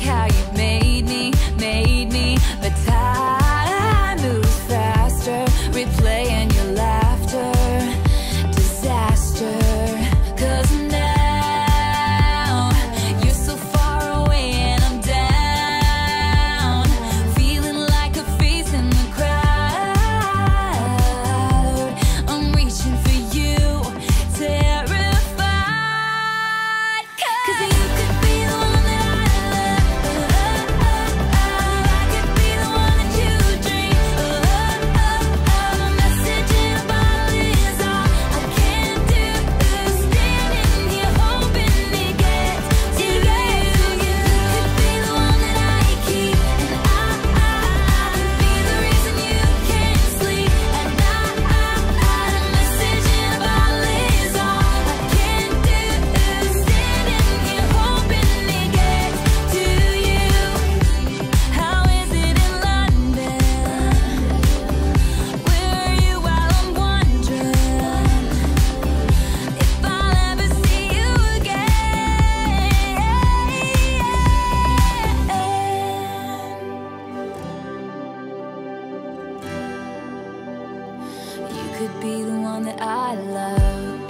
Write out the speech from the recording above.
how you could be the one that I love.